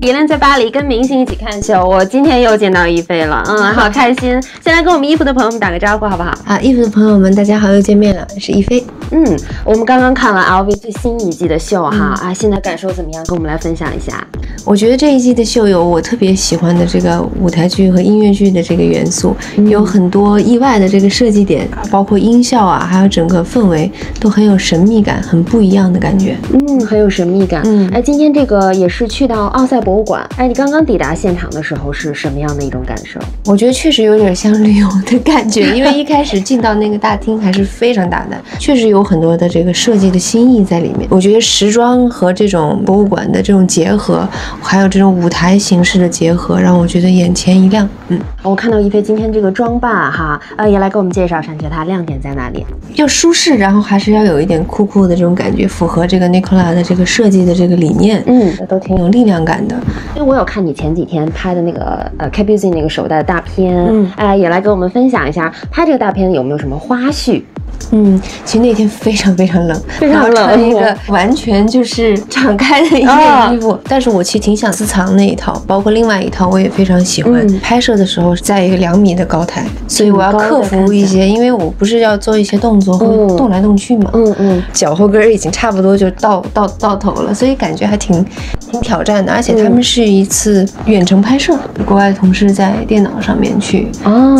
一人在巴黎，跟明星一起看秀。我今天又见到一菲了，嗯，好开心。先来跟我们衣服的朋友们打个招呼，好不好？啊，衣服的朋友们，大家好，又见面了，是一菲。嗯，我们刚刚看完 LV 最新一季的秀哈，啊，现在感受怎么样？跟我们来分享一下。我觉得这一季的秀有我特别喜欢的这个舞台剧和音乐剧的这个元素，有很多意外的这个设计点，包括音效啊，还有整个氛围都很有神秘感，很不一样的感觉。嗯，很有神秘感。嗯，哎，今天这个也是去到奥赛博物馆。哎，你刚刚抵达现场的时候是什么样的一种感受？我觉得确实有点像旅游的感觉，因为一开始进到那个大厅还是非常大的，确实有很多的这个设计的新意在里面。我觉得时装和这种博物馆的这种结合，还有这种舞台形式的结合，让我觉得眼前一亮。嗯，我看到一菲今天这个装扮哈，呃，也来给我们介绍一下，觉得它亮点在哪里？要舒适，然后还是要有一点酷酷的这种感觉，符合这个 Nicola 的这个设计的这个理念。嗯，都挺有力量感的。因为我有看你前几天拍的那个呃 k b z 那个手袋的大片，嗯，哎，也来给我们分享一下拍这个大片有没有什么花絮？嗯，其实那天非常非常冷，非常冷，穿一个完全就是敞开的一件衣服。但是我其实挺想私藏那一套，包括另外一套我也非常喜欢。拍摄的时候在一个两米的高台，所以我要克服一些，因为我不是要做一些动作，会动来动去嘛。嗯嗯，脚后跟已经差不多就到到到头了，所以感觉还挺挺挑战的。而且他们是一次远程拍摄，国外同事在电脑上面去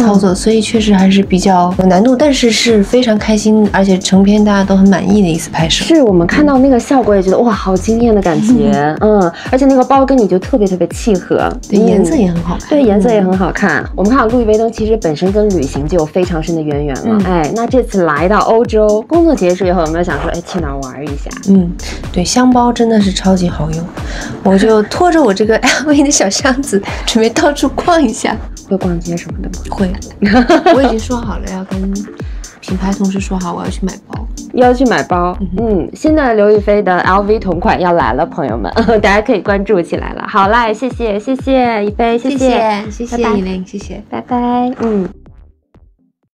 操作，所以确实还是比较有难度，但是是非常开。心，而且成片大家都很满意的一次拍摄，是我们看到那个效果也觉得哇，好惊艳的感觉，嗯，而且那个包跟你就特别特别契合，对，颜色也很好看，对，颜色也很好看。我们看到路易威登其实本身跟旅行就有非常深的渊源了，哎，那这次来到欧洲，工作结束以后有没有想说，哎，去哪玩一下？嗯，对，香包真的是超级好用，我就拖着我这个 LV 的小箱子，准备到处逛一下，会逛街什么的吗？会，我已经说好了要跟。品牌同事说好，我要去买包，要去买包。嗯，新的刘亦菲的 LV 同款要来了，朋友们，大家可以关注起来了。好啦，谢谢谢谢一菲，谢谢谢谢依琳，谢谢，拜拜。嗯。